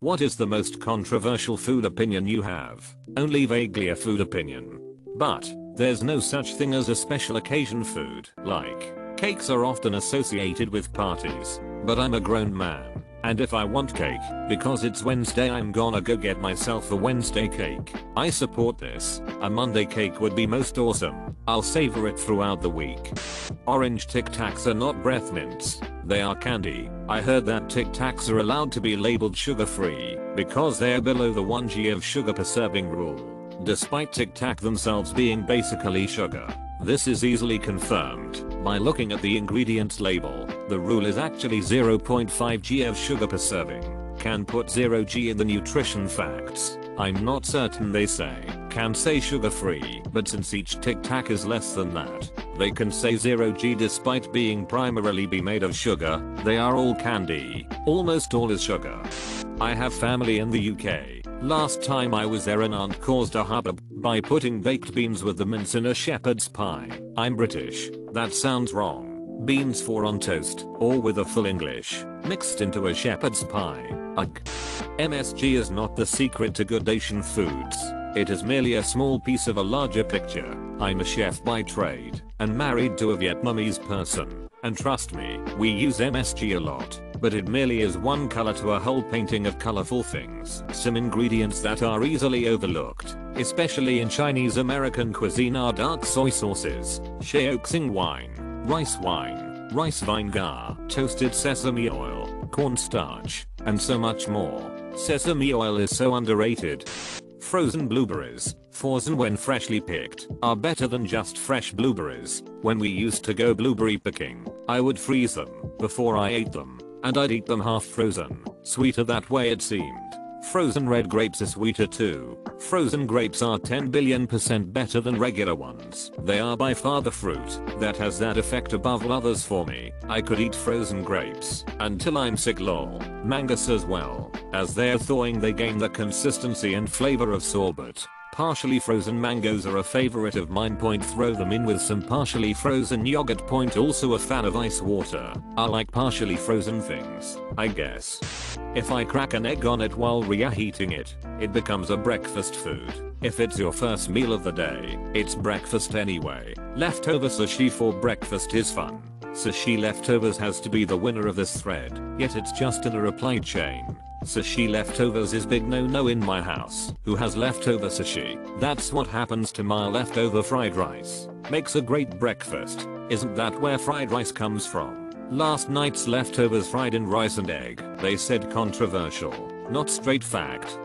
What is the most controversial food opinion you have? Only vaguely a food opinion. But, there's no such thing as a special occasion food, like, cakes are often associated with parties, but I'm a grown man, and if I want cake, because it's Wednesday I'm gonna go get myself a Wednesday cake. I support this, a Monday cake would be most awesome, I'll savor it throughout the week. Orange Tic Tacs are not breath mints, they are candy. I heard that Tic Tacs are allowed to be labeled sugar free, because they're below the 1g of sugar per serving rule despite Tic Tac themselves being basically sugar. This is easily confirmed by looking at the ingredients label. The rule is actually 0.5 g of sugar per serving. Can put 0 g in the nutrition facts. I'm not certain they say. Can say sugar free, but since each Tic Tac is less than that, they can say 0 g despite being primarily be made of sugar. They are all candy. Almost all is sugar. I have family in the UK Last time I was there an aunt caused a hubbub by putting baked beans with the mince in a shepherd's pie. I'm British. That sounds wrong. Beans for on toast or with a full English mixed into a shepherd's pie. Ugh. MSG is not the secret to good Asian foods. It is merely a small piece of a larger picture. I'm a chef by trade and married to a Vietnamese person. And trust me, we use MSG a lot but it merely is one color to a whole painting of colorful things. Some ingredients that are easily overlooked, especially in Chinese American cuisine are dark soy sauces, Shaoxing wine, rice wine, rice vinegar, toasted sesame oil, cornstarch, and so much more. Sesame oil is so underrated. Frozen blueberries, frozen when freshly picked, are better than just fresh blueberries. When we used to go blueberry picking, I would freeze them before I ate them and I'd eat them half frozen. Sweeter that way it seemed. Frozen red grapes are sweeter too. Frozen grapes are 10 billion percent better than regular ones. They are by far the fruit that has that effect above others for me. I could eat frozen grapes until I'm sick lol. Mangoes as well. As they're thawing they gain the consistency and flavor of sorbet. Partially frozen mangoes are a favorite of mine. Point throw them in with some partially frozen yogurt. Point also a fan of ice water. I like partially frozen things, I guess. If I crack an egg on it while reheating it, it becomes a breakfast food. If it's your first meal of the day, it's breakfast anyway. Leftover sushi for breakfast is fun. Sushi leftovers has to be the winner of this thread, yet it's just in a reply chain. Sushi leftovers is big no no in my house. Who has leftover sushi? That's what happens to my leftover fried rice. Makes a great breakfast. Isn't that where fried rice comes from? Last night's leftovers fried in rice and egg. They said controversial. Not straight fact.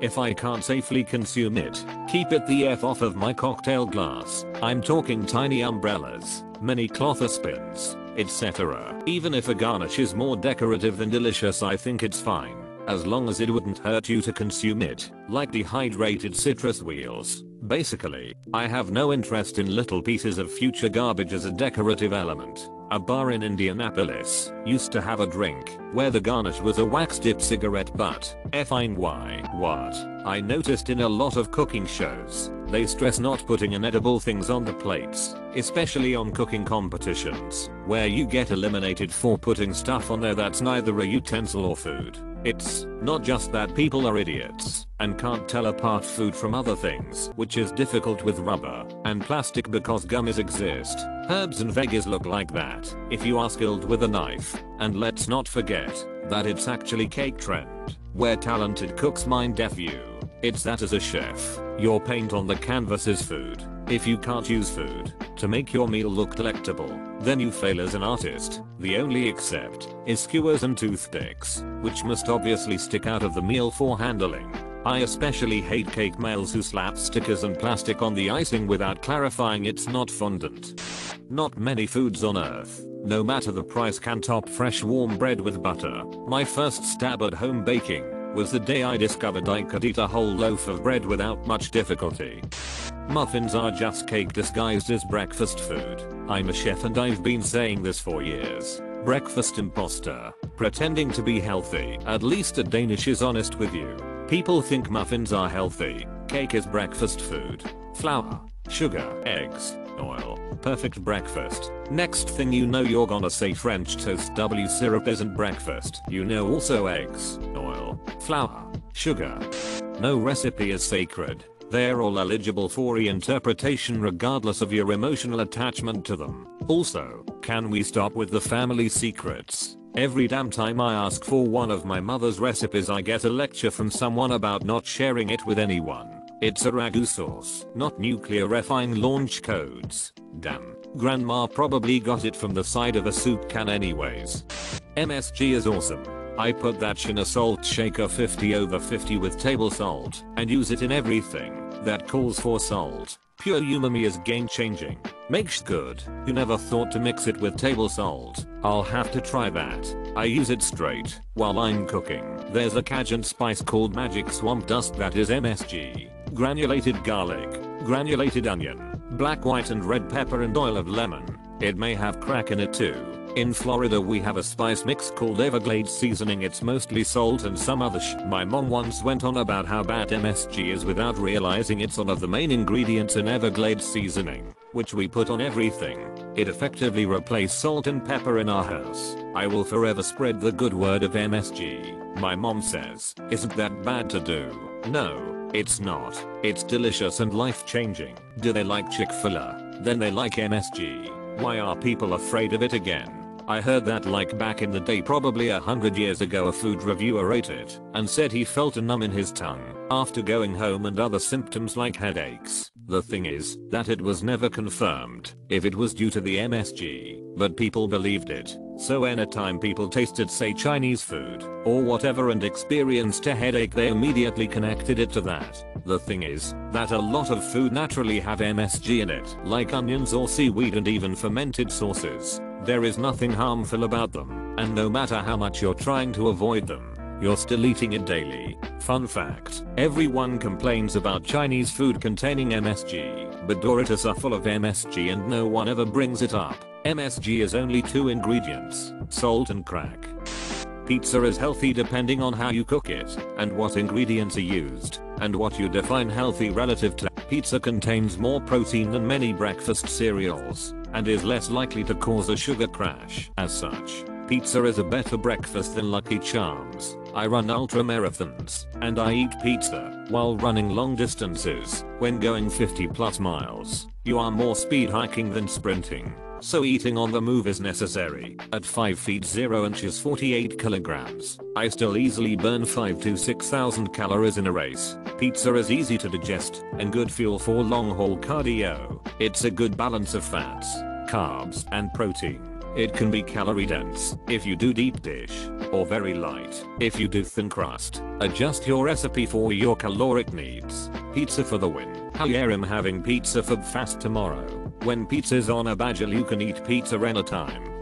If I can't safely consume it, keep it the F off of my cocktail glass. I'm talking tiny umbrellas, mini cloth spins, etc. Even if a garnish is more decorative than delicious I think it's fine as long as it wouldn't hurt you to consume it, like dehydrated citrus wheels. Basically, I have no interest in little pieces of future garbage as a decorative element. A bar in Indianapolis used to have a drink where the garnish was a wax dip cigarette butt. Fine why what? I noticed in a lot of cooking shows, they stress not putting inedible things on the plates, especially on cooking competitions, where you get eliminated for putting stuff on there that's neither a utensil or food. It's not just that people are idiots and can't tell apart food from other things, which is difficult with rubber and plastic because gummies exist. Herbs and veggies look like that if you are skilled with a knife. And let's not forget that it's actually cake trend, where talented cooks mind deaf you. It's that as a chef, your paint on the canvas is food. If you can't use food to make your meal look delectable, then you fail as an artist. The only except is skewers and toothpicks, which must obviously stick out of the meal for handling. I especially hate cake males who slap stickers and plastic on the icing without clarifying it's not fondant. Not many foods on earth, no matter the price can top fresh warm bread with butter. My first stab at home baking was the day I discovered I could eat a whole loaf of bread without much difficulty. Muffins are just cake disguised as breakfast food. I'm a chef and I've been saying this for years. Breakfast imposter. Pretending to be healthy. At least a Danish is honest with you. People think muffins are healthy. Cake is breakfast food. Flour, sugar, eggs, oil. Perfect breakfast. Next thing you know you're gonna say French toast W syrup isn't breakfast. You know also eggs, oil, flour, sugar. No recipe is sacred. They're all eligible for reinterpretation regardless of your emotional attachment to them. Also, can we stop with the family secrets? Every damn time I ask for one of my mother's recipes I get a lecture from someone about not sharing it with anyone. It's a ragu sauce, not nuclear refined launch codes. Damn. Grandma probably got it from the side of a soup can anyways. MSG is awesome. I put that in a salt shaker 50 over 50 with table salt and use it in everything that calls for salt. Pure umami is game changing. Makes good. You never thought to mix it with table salt. I'll have to try that. I use it straight while I'm cooking. There's a Cajun spice called magic swamp dust that is MSG. Granulated garlic, granulated onion, black white and red pepper and oil of lemon. It may have crack in it too. In Florida we have a spice mix called Everglades seasoning it's mostly salt and some other sh My mom once went on about how bad MSG is without realizing it's one of the main ingredients in Everglades seasoning, which we put on everything. It effectively replaced salt and pepper in our house. I will forever spread the good word of MSG. My mom says, isn't that bad to do? No, it's not. It's delicious and life changing. Do they like Chick-fil-A? Then they like MSG. Why are people afraid of it again? I heard that like back in the day probably a hundred years ago a food reviewer ate it and said he felt a numb in his tongue after going home and other symptoms like headaches. The thing is that it was never confirmed if it was due to the MSG, but people believed it. So anytime people tasted say Chinese food or whatever and experienced a headache they immediately connected it to that. The thing is that a lot of food naturally have MSG in it like onions or seaweed and even fermented sauces. There is nothing harmful about them, and no matter how much you're trying to avoid them, you're still eating it daily. Fun fact, everyone complains about Chinese food containing MSG, but Doritos are full of MSG and no one ever brings it up. MSG is only two ingredients, salt and crack. Pizza is healthy depending on how you cook it, and what ingredients are used, and what you define healthy relative to. Pizza contains more protein than many breakfast cereals, and is less likely to cause a sugar crash. As such, pizza is a better breakfast than Lucky Charms. I run ultra marathons, and I eat pizza while running long distances. When going 50 plus miles, you are more speed hiking than sprinting so eating on the move is necessary. At 5 feet 0 inches 48 kilograms, I still easily burn 5 to 6000 calories in a race. Pizza is easy to digest and good fuel for long haul cardio. It's a good balance of fats, carbs and protein. It can be calorie dense if you do deep dish, or very light if you do thin crust. Adjust your recipe for your caloric needs. Pizza for the win. Yeah I'm having pizza for fast tomorrow. When pizza's on a badger you can eat pizza anytime.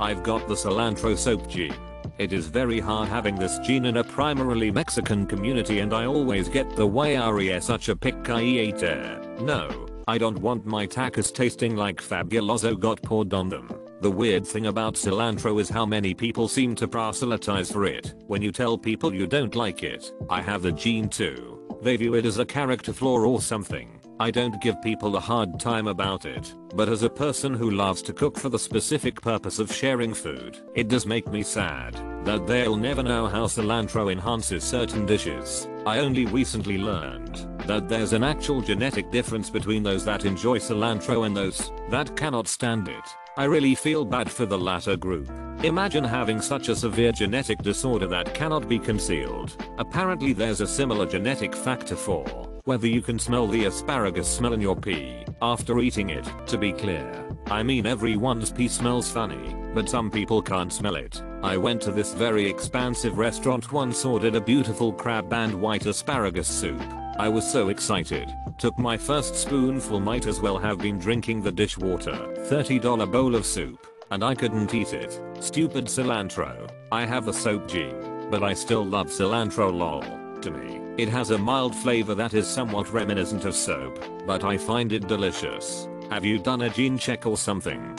I've got the cilantro soap gene. It is very hard having this gene in a primarily Mexican community and I always get the way are such a picayeter. No, I don't want my tacos tasting like Fabuloso got poured on them. The weird thing about cilantro is how many people seem to proselytize for it. When you tell people you don't like it, I have the gene too. They view it as a character flaw or something. I don't give people a hard time about it, but as a person who loves to cook for the specific purpose of sharing food, it does make me sad that they'll never know how cilantro enhances certain dishes. I only recently learned that there's an actual genetic difference between those that enjoy cilantro and those that cannot stand it. I really feel bad for the latter group. Imagine having such a severe genetic disorder that cannot be concealed. Apparently there's a similar genetic factor for whether you can smell the asparagus smell in your pee after eating it. To be clear, I mean everyone's pee smells funny, but some people can't smell it. I went to this very expansive restaurant once ordered a beautiful crab and white asparagus soup. I was so excited. Took my first spoonful might as well have been drinking the dishwater. $30 bowl of soup. And I couldn't eat it. Stupid cilantro. I have the soap gene. But I still love cilantro lol. To me, it has a mild flavor that is somewhat reminiscent of soap, but I find it delicious. Have you done a gene check or something?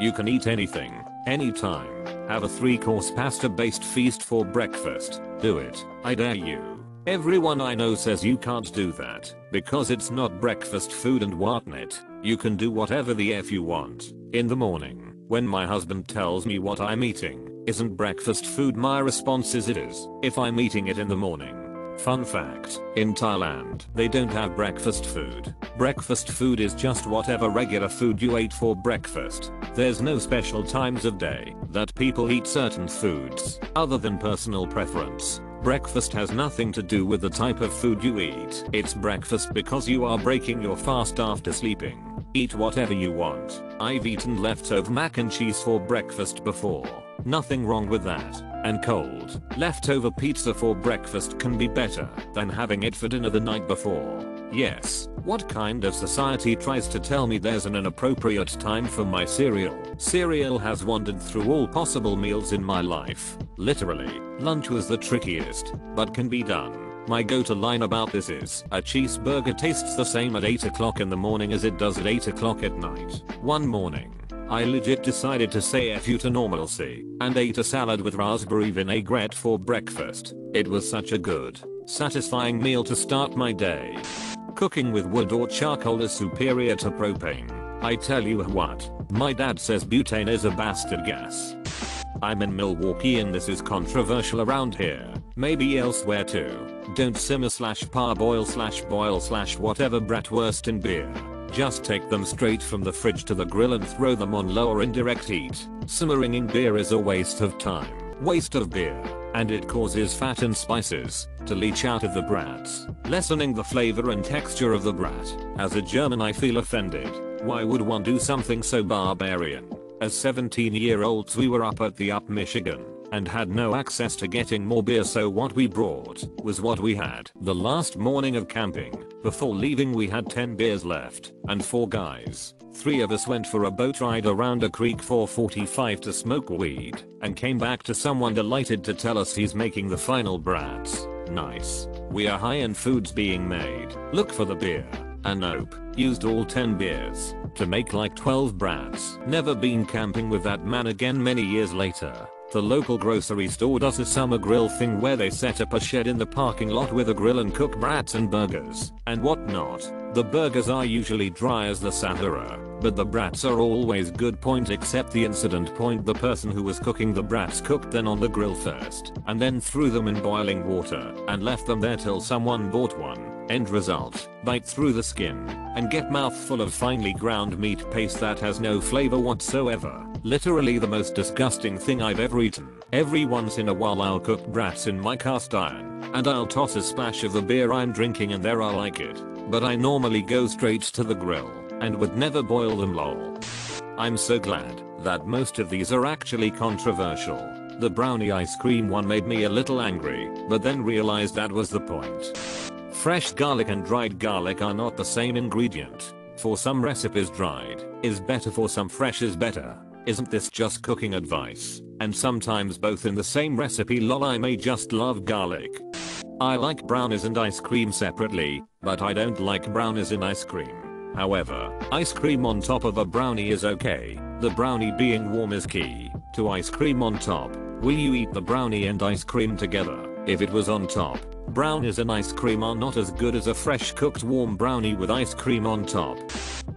You can eat anything, anytime. Have a 3 course pasta based feast for breakfast. Do it. I dare you. Everyone I know says you can't do that because it's not breakfast food and whatnot. You can do whatever the F you want. In the morning, when my husband tells me what I'm eating, isn't breakfast food my response is it is, if I'm eating it in the morning. Fun fact, in Thailand, they don't have breakfast food. Breakfast food is just whatever regular food you ate for breakfast. There's no special times of day that people eat certain foods, other than personal preference. Breakfast has nothing to do with the type of food you eat. It's breakfast because you are breaking your fast after sleeping. Eat whatever you want. I've eaten leftover mac and cheese for breakfast before. Nothing wrong with that. And cold, leftover pizza for breakfast can be better than having it for dinner the night before. Yes, what kind of society tries to tell me there's an inappropriate time for my cereal? Cereal has wandered through all possible meals in my life. Literally, lunch was the trickiest, but can be done. My go-to line about this is, a cheeseburger tastes the same at 8 o'clock in the morning as it does at 8 o'clock at night. One morning, I legit decided to say F you to normalcy and ate a salad with raspberry vinaigrette for breakfast. It was such a good, satisfying meal to start my day. Cooking with wood or charcoal is superior to propane. I tell you what, my dad says butane is a bastard gas. I'm in Milwaukee and this is controversial around here, maybe elsewhere too. Don't simmer slash parboil slash boil slash whatever bratwurst in beer. Just take them straight from the fridge to the grill and throw them on low or indirect heat. Simmering in beer is a waste of time, waste of beer, and it causes fat and spices to leach out of the brats, lessening the flavor and texture of the brat. As a German I feel offended. Why would one do something so barbarian? As 17 year olds we were up at the Up Michigan and had no access to getting more beer so what we brought was what we had. The last morning of camping, before leaving we had 10 beers left and 4 guys. Three of us went for a boat ride around a creek 445 to smoke weed and came back to someone delighted to tell us he's making the final brats. Nice. We are high and food's being made. Look for the beer. And nope, used all 10 beers to make like 12 brats. Never been camping with that man again many years later. The local grocery store does a summer grill thing where they set up a shed in the parking lot with a grill and cook brats and burgers and whatnot. The burgers are usually dry as the Sahara, but the brats are always good point except the incident point the person who was cooking the brats cooked them on the grill first and then threw them in boiling water and left them there till someone bought one. End result, bite through the skin and get mouthful of finely ground meat paste that has no flavor whatsoever. Literally the most disgusting thing I've ever eaten. Every once in a while I'll cook brats in my cast iron and I'll toss a splash of the beer I'm drinking and there I like it. But I normally go straight to the grill and would never boil them lol. I'm so glad that most of these are actually controversial. The brownie ice cream one made me a little angry, but then realized that was the point. Fresh garlic and dried garlic are not the same ingredient. For some recipes dried is better for some fresh is better. Isn't this just cooking advice? And sometimes both in the same recipe lol I may just love garlic. I like brownies and ice cream separately, but I don't like brownies in ice cream. However, ice cream on top of a brownie is okay, the brownie being warm is key, to ice cream on top. Will you eat the brownie and ice cream together? If it was on top, brownies and ice cream are not as good as a fresh cooked warm brownie with ice cream on top.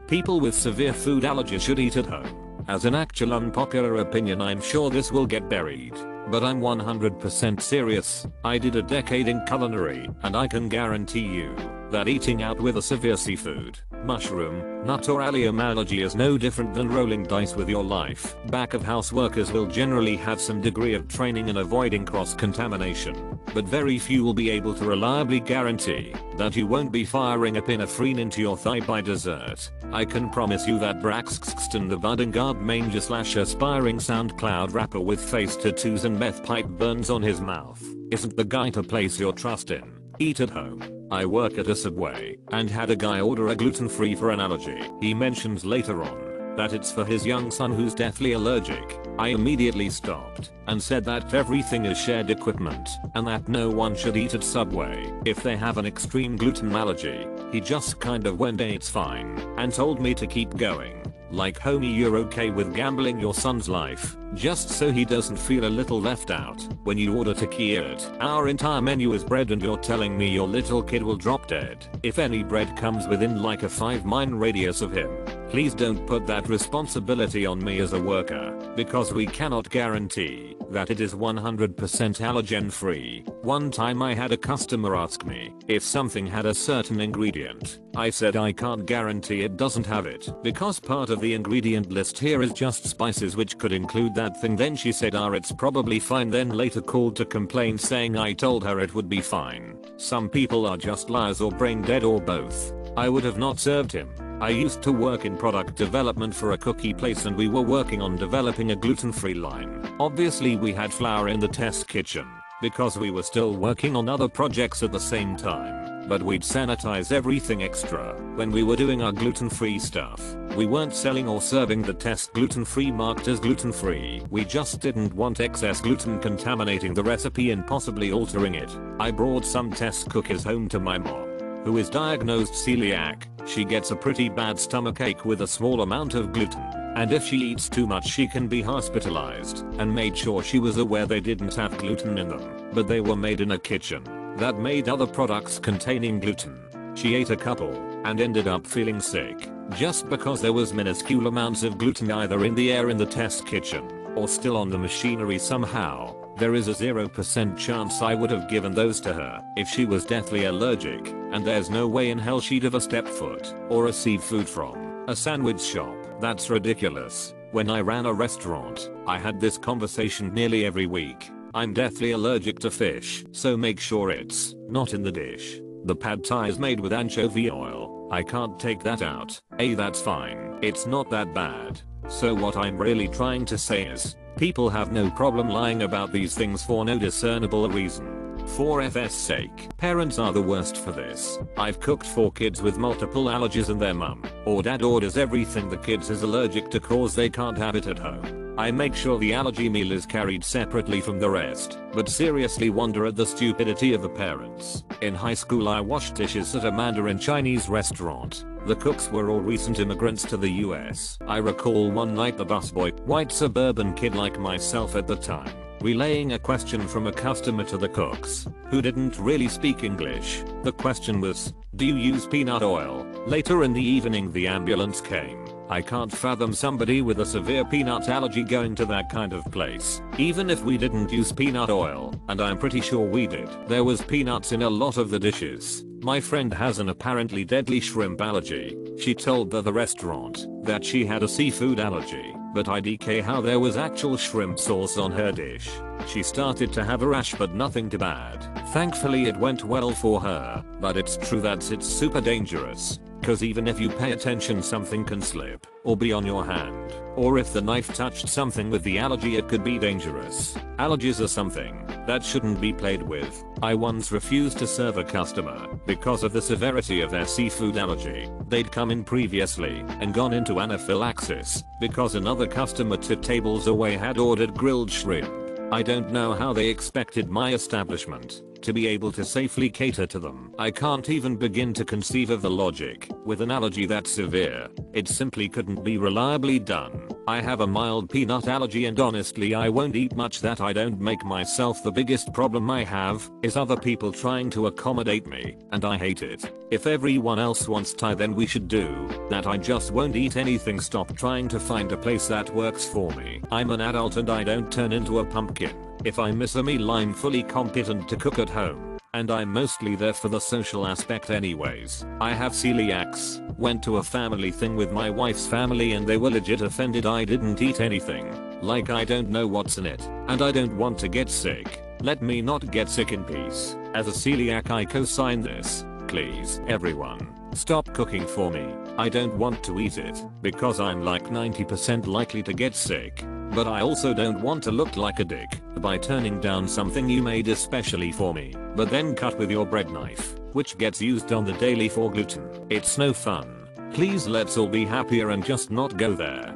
People with severe food allergies should eat at home. As an actual unpopular opinion I'm sure this will get buried. But I'm 100% serious. I did a decade in culinary and I can guarantee you that eating out with a severe seafood, mushroom, nut or allium allergy is no different than rolling dice with your life. Back of house workers will generally have some degree of training in avoiding cross-contamination, but very few will be able to reliably guarantee that you won't be firing a epinephrine into your thigh by dessert. I can promise you that Braxton the budding garde manger slash aspiring SoundCloud rapper with face tattoos and meth pipe burns on his mouth isn't the guy to place your trust in. Eat at home. I work at a Subway and had a guy order a gluten free for an allergy. He mentions later on that it's for his young son who's deathly allergic. I immediately stopped and said that everything is shared equipment and that no one should eat at Subway if they have an extreme gluten allergy. He just kind of went it's fine and told me to keep going. Like homie you're okay with gambling your son's life just so he doesn't feel a little left out when you order taquillas. Our entire menu is bread and you're telling me your little kid will drop dead if any bread comes within like a 5 mile radius of him. Please don't put that responsibility on me as a worker, because we cannot guarantee that it is 100% allergen free. One time I had a customer ask me if something had a certain ingredient. I said I can't guarantee it doesn't have it because part of the ingredient list here is just spices which could include that thing then she said ah it's probably fine then later called to complain saying I told her it would be fine. Some people are just liars or brain dead or both. I would have not served him. I used to work in product development for a cookie place and we were working on developing a gluten-free line. Obviously we had flour in the test kitchen because we were still working on other projects at the same time. But we'd sanitize everything extra when we were doing our gluten-free stuff. We weren't selling or serving the test gluten-free marked as gluten-free. We just didn't want excess gluten contaminating the recipe and possibly altering it. I brought some test cookies home to my mom who is diagnosed celiac, she gets a pretty bad stomach ache with a small amount of gluten. And if she eats too much she can be hospitalized and made sure she was aware they didn't have gluten in them, but they were made in a kitchen that made other products containing gluten. She ate a couple and ended up feeling sick just because there was minuscule amounts of gluten either in the air in the test kitchen or still on the machinery somehow. There is a 0% chance I would have given those to her if she was deathly allergic, and there's no way in hell she'd have a step foot or received food from a sandwich shop. That's ridiculous. When I ran a restaurant, I had this conversation nearly every week. I'm deathly allergic to fish, so make sure it's not in the dish. The pad thai is made with anchovy oil. I can't take that out. A that's fine. It's not that bad. So what I'm really trying to say is, People have no problem lying about these things for no discernible reason. For FS sake, parents are the worst for this. I've cooked for kids with multiple allergies and their mum or dad orders everything the kids is allergic to cause they can't have it at home. I make sure the allergy meal is carried separately from the rest, but seriously wonder at the stupidity of the parents. In high school I washed dishes at a Mandarin Chinese restaurant. The cooks were all recent immigrants to the US. I recall one night the busboy, white suburban kid like myself at the time, relaying a question from a customer to the cooks, who didn't really speak English. The question was, do you use peanut oil? Later in the evening the ambulance came. I can't fathom somebody with a severe peanut allergy going to that kind of place. Even if we didn't use peanut oil, and I'm pretty sure we did, there was peanuts in a lot of the dishes. My friend has an apparently deadly shrimp allergy. She told the, the restaurant that she had a seafood allergy, but IDK how there was actual shrimp sauce on her dish. She started to have a rash but nothing too bad. Thankfully it went well for her, but it's true that it's super dangerous. Cause even if you pay attention something can slip, or be on your hand, or if the knife touched something with the allergy it could be dangerous. Allergies are something that shouldn't be played with. I once refused to serve a customer because of the severity of their seafood allergy. They'd come in previously and gone into anaphylaxis because another customer two tables away had ordered grilled shrimp. I don't know how they expected my establishment to be able to safely cater to them. I can't even begin to conceive of the logic. With an allergy that severe, it simply couldn't be reliably done. I have a mild peanut allergy and honestly I won't eat much that I don't make myself the biggest problem I have is other people trying to accommodate me and I hate it. If everyone else wants Thai then we should do that I just won't eat anything stop trying to find a place that works for me. I'm an adult and I don't turn into a pumpkin. If I miss a meal I'm fully competent to cook at home. And I'm mostly there for the social aspect anyways. I have celiacs, went to a family thing with my wife's family and they were legit offended I didn't eat anything. Like I don't know what's in it, and I don't want to get sick. Let me not get sick in peace. As a celiac I co-sign this. Please, everyone, stop cooking for me. I don't want to eat it, because I'm like 90% likely to get sick. But I also don't want to look like a dick by turning down something you made especially for me, but then cut with your bread knife, which gets used on the daily for gluten. It's no fun. Please let's all be happier and just not go there.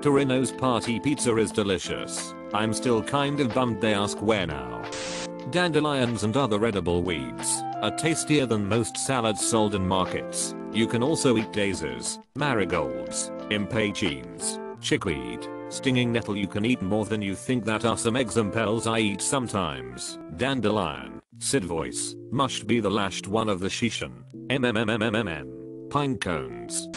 Totino's party pizza is delicious. I'm still kind of bummed they ask where now. Dandelions and other edible weeds are tastier than most salads sold in markets. You can also eat daisies, marigolds, impatiens, chickweed, Stinging nettle you can eat more than you think that are some examples I eat sometimes. Dandelion. Sid voice. Must be the last one of the shishan. MMMMMMM. Pine cones.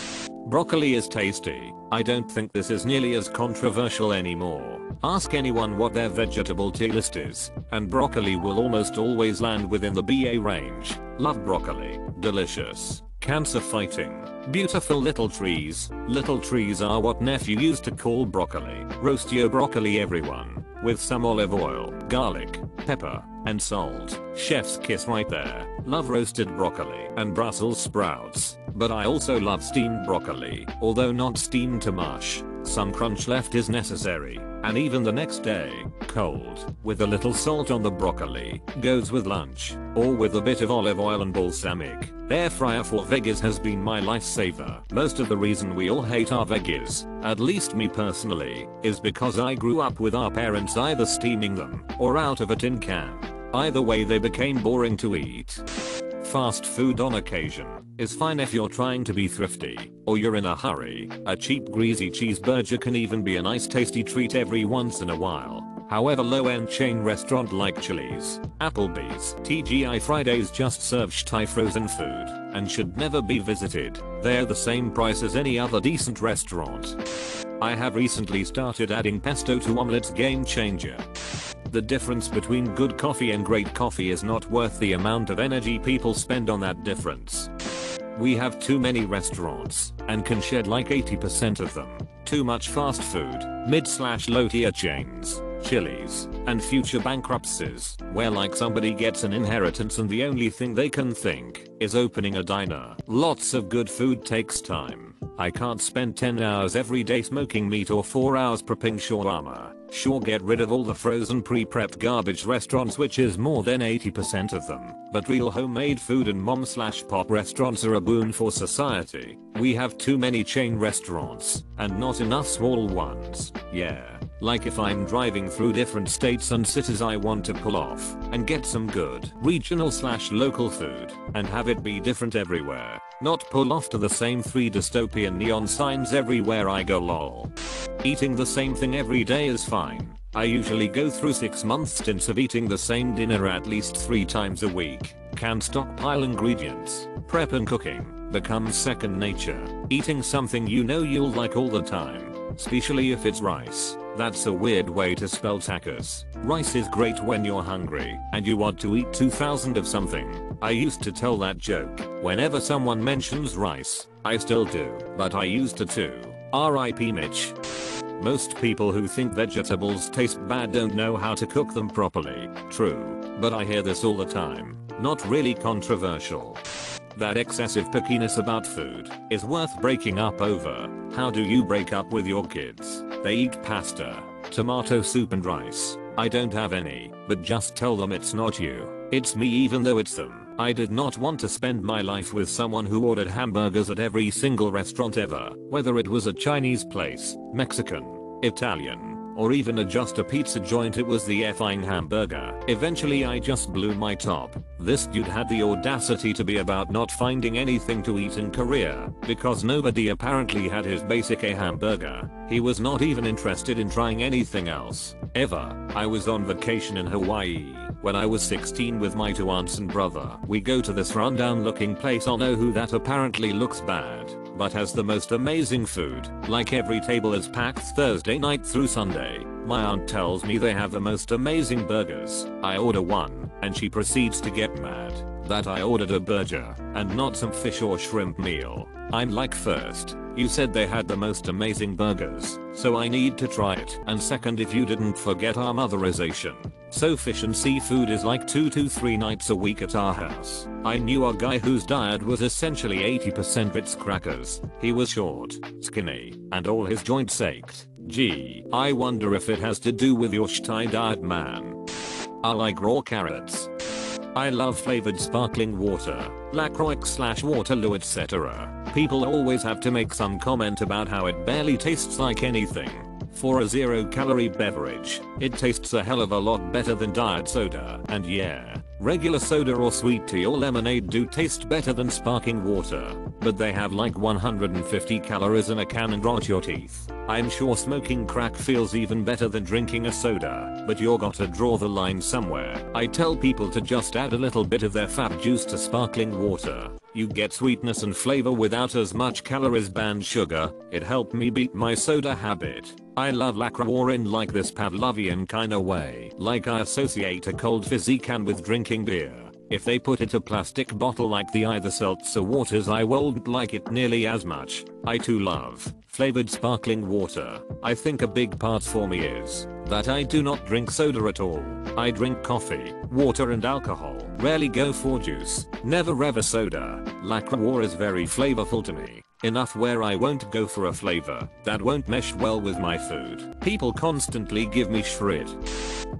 Broccoli is tasty. I don't think this is nearly as controversial anymore. Ask anyone what their vegetable tier list is, and broccoli will almost always land within the BA range. Love broccoli. Delicious. Cancer fighting. Beautiful little trees. Little trees are what nephew used to call broccoli. Roast your broccoli everyone. With some olive oil, garlic, pepper, and salt. Chef's kiss right there. Love roasted broccoli and Brussels sprouts. But I also love steamed broccoli, although not steamed to mush. Some crunch left is necessary, and even the next day, cold, with a little salt on the broccoli, goes with lunch, or with a bit of olive oil and balsamic. Air fryer for veggies has been my lifesaver. Most of the reason we all hate our veggies, at least me personally, is because I grew up with our parents either steaming them or out of a tin can. Either way they became boring to eat. Fast food on occasion is fine if you're trying to be thrifty or you're in a hurry. A cheap greasy cheeseburger can even be a nice tasty treat every once in a while. However low-end chain restaurant like Chili's, Applebee's, TGI Fridays just serve Thai frozen food and should never be visited. They're the same price as any other decent restaurant. I have recently started adding pesto to omelets game changer. The difference between good coffee and great coffee is not worth the amount of energy people spend on that difference. We have too many restaurants and can shed like 80% of them. Too much fast food, mid slash low tier chains, Chili's, and future bankruptcies, where like somebody gets an inheritance and the only thing they can think is opening a diner. Lots of good food takes time. I can't spend 10 hours every day smoking meat or 4 hours prepping shawarma. Sure get rid of all the frozen pre-prepped garbage restaurants which is more than 80% of them, but real homemade food and mom slash pop restaurants are a boon for society. We have too many chain restaurants, and not enough small ones. Yeah. Like if I'm driving through different states and cities I want to pull off and get some good regional slash local food and have it be different everywhere. Not pull off to the same three dystopian neon signs everywhere I go lol. Eating the same thing every day is fine. I usually go through 6 month stints of eating the same dinner at least 3 times a week. Can stockpile ingredients. Prep and cooking becomes second nature. Eating something you know you'll like all the time. Especially if it's rice. That's a weird way to spell tacos. Rice is great when you're hungry and you want to eat 2000 of something. I used to tell that joke whenever someone mentions rice. I still do, but I used to too. RIP Mitch. Most people who think vegetables taste bad don't know how to cook them properly. True. But I hear this all the time. Not really controversial. That excessive pickiness about food is worth breaking up over. How do you break up with your kids? They eat pasta, tomato soup and rice. I don't have any, but just tell them it's not you. It's me even though it's them. I did not want to spend my life with someone who ordered hamburgers at every single restaurant ever, whether it was a Chinese place, Mexican, Italian, or even a just a pizza joint it was the effing hamburger. Eventually I just blew my top. This dude had the audacity to be about not finding anything to eat in Korea because nobody apparently had his basic a hamburger. He was not even interested in trying anything else. Ever. I was on vacation in Hawaii when I was 16 with my two aunts and brother. We go to this rundown looking place on Oahu that apparently looks bad but has the most amazing food. Like every table is packed Thursday night through Sunday. My aunt tells me they have the most amazing burgers. I order one, and she proceeds to get mad that I ordered a burger and not some fish or shrimp meal. I'm like first, you said they had the most amazing burgers, so I need to try it. And second if you didn't forget our motherization. So fish and seafood is like 2 to 3 nights a week at our house. I knew a guy whose diet was essentially 80% Ritz crackers. He was short, skinny, and all his joints ached. Gee, I wonder if it has to do with your Thai diet man. I like raw carrots. I love flavored sparkling water, LaCroix slash Waterloo etc. People always have to make some comment about how it barely tastes like anything. For a zero calorie beverage, it tastes a hell of a lot better than diet soda. And yeah, regular soda or sweet tea or lemonade do taste better than sparkling water. But they have like 150 calories in a can and rot your teeth. I'm sure smoking crack feels even better than drinking a soda, but you're gotta draw the line somewhere. I tell people to just add a little bit of their fat juice to sparkling water. You get sweetness and flavor without as much calories banned sugar. It helped me beat my soda habit. I love LaCroix in like this Pavlovian kinda way. Like I associate a cold fizzy can with drinking beer. If they put it a plastic bottle like the either seltzer waters I won't like it nearly as much. I too love flavored sparkling water. I think a big part for me is that I do not drink soda at all. I drink coffee, water and alcohol. Rarely go for juice. Never ever soda. LaCroix is very flavorful to me. Enough where I won't go for a flavor that won't mesh well with my food. People constantly give me shrit.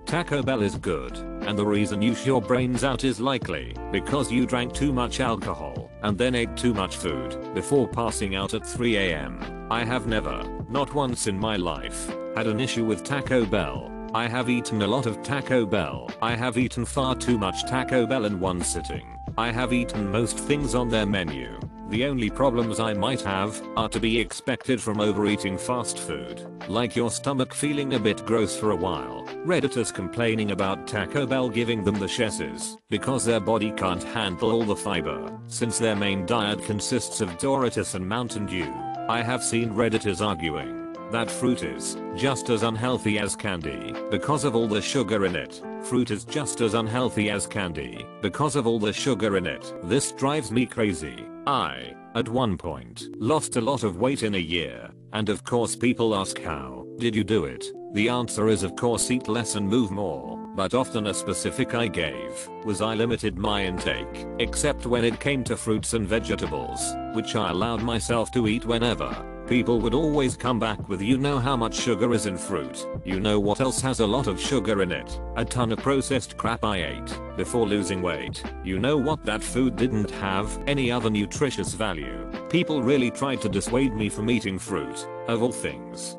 Taco Bell is good, and the reason you sh your brains out is likely because you drank too much alcohol and then ate too much food before passing out at 3am. I have never, not once in my life, had an issue with Taco Bell. I have eaten a lot of Taco Bell. I have eaten far too much Taco Bell in one sitting. I have eaten most things on their menu. The only problems I might have are to be expected from overeating fast food, like your stomach feeling a bit gross for a while, redditors complaining about Taco Bell giving them the chesses because their body can't handle all the fiber, since their main diet consists of Doritos and Mountain Dew. I have seen redditors arguing that fruit is just as unhealthy as candy because of all the sugar in it. Fruit is just as unhealthy as candy because of all the sugar in it. This drives me crazy. I, at one point, lost a lot of weight in a year, and of course people ask how did you do it? The answer is of course eat less and move more, but often a specific I gave was I limited my intake, except when it came to fruits and vegetables, which I allowed myself to eat whenever. People would always come back with you know how much sugar is in fruit, you know what else has a lot of sugar in it, a ton of processed crap I ate before losing weight, you know what that food didn't have any other nutritious value. People really tried to dissuade me from eating fruit, of all things.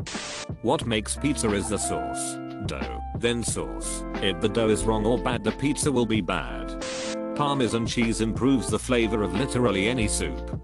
What makes pizza is the sauce, dough, then sauce. If the dough is wrong or bad the pizza will be bad. Parmesan cheese improves the flavor of literally any soup.